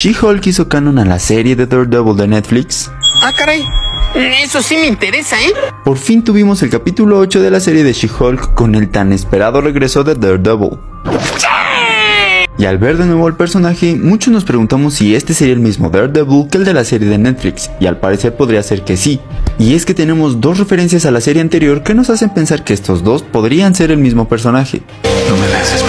She-Hulk hizo canon a la serie de Daredevil de Netflix. Ah, caray. Eso sí me interesa, ¿eh? Por fin tuvimos el capítulo 8 de la serie de She-Hulk con el tan esperado regreso de Daredevil. Y al ver de nuevo al personaje, muchos nos preguntamos si este sería el mismo Daredevil que el de la serie de Netflix, y al parecer podría ser que sí. Y es que tenemos dos referencias a la serie anterior que nos hacen pensar que estos dos podrían ser el mismo personaje. No me des.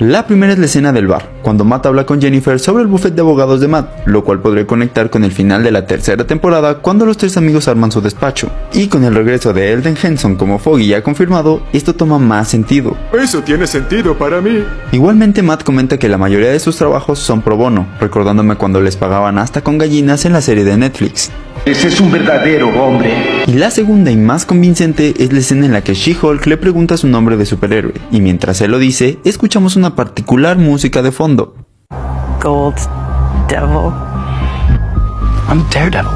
La primera es la escena del bar, cuando Matt habla con Jennifer sobre el buffet de abogados de Matt, lo cual podría conectar con el final de la tercera temporada cuando los tres amigos arman su despacho. Y con el regreso de Elden Henson como Foggy ya confirmado, esto toma más sentido. Eso tiene sentido para mí. Igualmente Matt comenta que la mayoría de sus trabajos son pro bono, recordándome cuando les pagaban hasta con gallinas en la serie de Netflix. Ese es un verdadero hombre. Y la segunda y más convincente es la escena en la que She-Hulk le pregunta su nombre de superhéroe, y mientras él lo dice, escuchamos una particular música de fondo. Gold Devil. I'm Daredevil.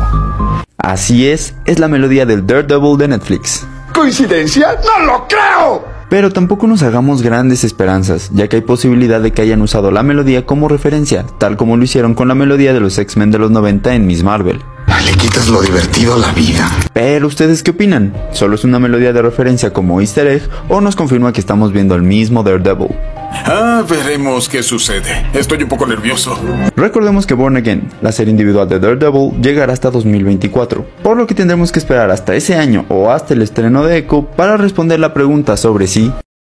Así es, es la melodía del Daredevil de Netflix. ¿Coincidencia? ¡No lo creo! Pero tampoco nos hagamos grandes esperanzas, ya que hay posibilidad de que hayan usado la melodía como referencia, tal como lo hicieron con la melodía de los X-Men de los 90 en Miss Marvel. Le quitas lo divertido a la vida. Pero ustedes qué opinan? ¿Solo es una melodía de referencia como easter egg o nos confirma que estamos viendo el mismo Daredevil? Ah, veremos qué sucede. Estoy un poco nervioso. Recordemos que Born Again, la serie individual de Daredevil, llegará hasta 2024, por lo que tendremos que esperar hasta ese año o hasta el estreno de Echo para responder la pregunta sobre si